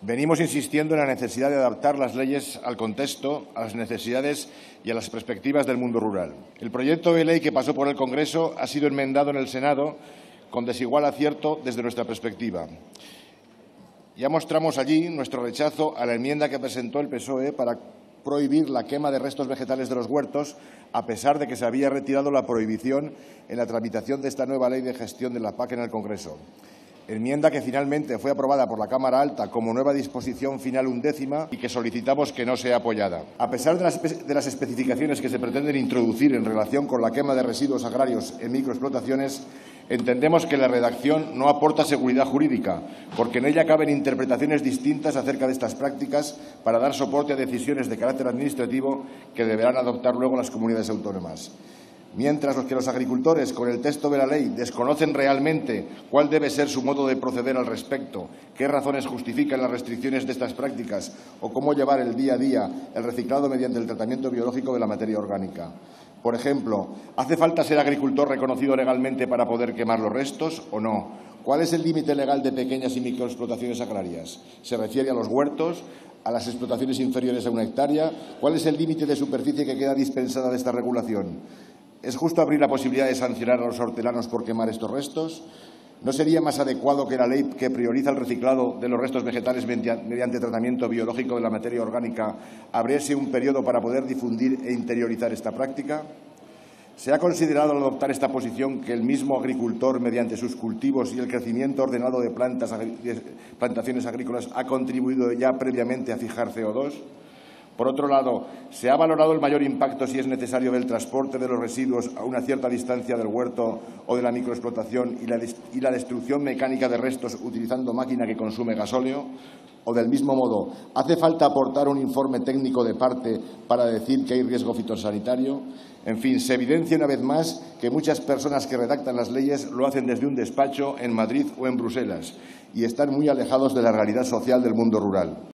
Venimos insistiendo en la necesidad de adaptar las leyes al contexto, a las necesidades y a las perspectivas del mundo rural. El proyecto de ley que pasó por el Congreso ha sido enmendado en el Senado con desigual acierto desde nuestra perspectiva. Ya mostramos allí nuestro rechazo a la enmienda que presentó el PSOE para prohibir la quema de restos vegetales de los huertos, a pesar de que se había retirado la prohibición en la tramitación de esta nueva ley de gestión de la PAC en el Congreso enmienda que finalmente fue aprobada por la Cámara Alta como nueva disposición final undécima y que solicitamos que no sea apoyada. A pesar de las, especificaciones que se pretenden introducir en relación con la quema de residuos agrarios en microexplotaciones, entendemos que la redacción no aporta seguridad jurídica, porque en ella caben interpretaciones distintas acerca de estas prácticas para dar soporte a decisiones de carácter administrativo que deberán adoptar luego las comunidades autónomas. Mientras los que los agricultores, con el texto de la ley, desconocen realmente cuál debe ser su modo de proceder al respecto, qué razones justifican las restricciones de estas prácticas o cómo llevar el día a día el reciclado mediante el tratamiento biológico de la materia orgánica. Por ejemplo, ¿hace falta ser agricultor reconocido legalmente para poder quemar los restos o no? ¿Cuál es el límite legal de pequeñas y microexplotaciones agrarias? ¿Se refiere a los huertos, a las explotaciones inferiores a una hectárea? ¿Cuál es el límite de superficie que queda dispensada de esta regulación? ¿Es justo abrir la posibilidad de sancionar a los hortelanos por quemar estos restos? ¿No sería más adecuado que la ley que prioriza el reciclado de los restos vegetales mediante tratamiento biológico de la materia orgánica abriese un periodo para poder difundir e interiorizar esta práctica? ¿Se ha considerado al adoptar esta posición que el mismo agricultor, mediante sus cultivos y el crecimiento ordenado de plantaciones agrícolas, ha contribuido ya previamente a fijar CO2? Por otro lado, ¿se ha valorado el mayor impacto, si es necesario, del transporte de los residuos a una cierta distancia del huerto o de la microexplotación y la, y la destrucción mecánica de restos utilizando máquina que consume gasóleo? O del mismo modo, ¿hace falta aportar un informe técnico de parte para decir que hay riesgo fitosanitario? En fin, se evidencia una vez más que muchas personas que redactan las leyes lo hacen desde un despacho en Madrid o en Bruselas y están muy alejados de la realidad social del mundo rural.